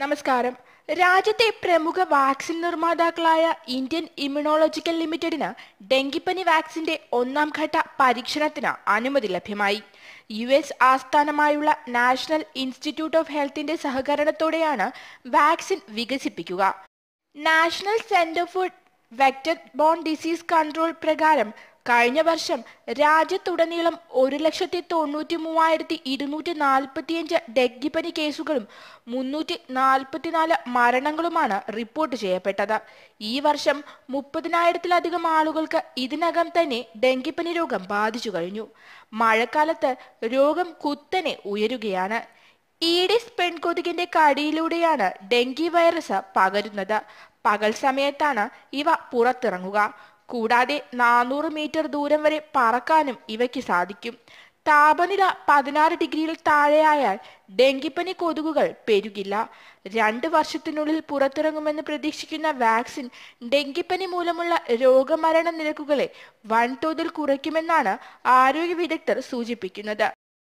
നമസ്കാരം. രാജ്യത്തെ പ്രമുഖ വാക്സിൻ നിർമ്മാതാക്കളായ ഇന്ത്യൻ ഇമ്യൂണോളജിക്കൽ ലിമിറ്റഡിന് ഡെങ്കിപ്പനി വാക്സിന്റെ ഒന്നാം ഘട്ട പരീക്ഷണത്തിന് അനുമതി ലഭ്യമായി. യു എസ് ആസ്ഥാനമായുള്ള നാഷണൽ ഇൻസ്റ്റിറ്റ്യൂട്ട് ഓഫ് ഹെൽത്തിന്റെ സഹകരണത്തോടെയാണ് വാക്സിൻ വികസിപ്പിക്കുക. National centre for vector borne disease control പ്രകാരം കഴിഞ്ഞ വർഷം രാജ്യത്തുടനീളം ഒരു ലക്ഷത്തി തൊണ്ണൂറ്റി മൂവായിരത്തി ഇരുന്നൂറ്റി നാൽപ്പത്തിയഞ്ച് ഡെങ്കിപ്പനി കേസുകളും മുന്നൂറ്റി നാൽപ്പത്തിനാല് മരണങ്ങളുമാണ് റിപ്പോർട്ട് ചെയ്യപ്പെട്ടത്. ഈ വർഷം മുപ്പതിനായിരത്തിലധികം ആളുകൾക്ക് ഇതിനകം തന്നെ ഡെങ്കിപ്പനി രോഗം ബാധിച്ചു കഴിഞ്ഞു. മഴക്കാലത്ത് രോഗം കുത്തനെ ഉയരുകയാണ്. ഈഡിസ് പെൺകൊതുകിന്റെ കടിയിലൂടെയാണ് ഡെങ്കി വൈറസ് പകരുന്നത്. പകൽ സമയത്താണ് ഇവ പുറത്തിറങ്ങുക. കൂടാതെ നാനൂറ് മീറ്റർ ദൂരം വരെ പറക്കാനും ഇവയ്ക്ക് സാധിക്കും. താപനില പതിനാറ് ഡിഗ്രിയിൽ താഴെയായാൽ ഡെങ്കിപ്പനി കൊതുകുകൾ പെരുകില്ല. രണ്ട് വർഷത്തിനുള്ളിൽ പുറത്തിറങ്ങുമെന്ന് പ്രതീക്ഷിക്കുന്ന വാക്സിൻ ഡെങ്കിപ്പനി മൂലമുള്ള രോഗമരണ നിരക്കുകളെ വൻതോതിൽ കുറയ്ക്കുമെന്നാണ് ആരോഗ്യ വിദഗ്ധർ സൂചിപ്പിക്കുന്നത്.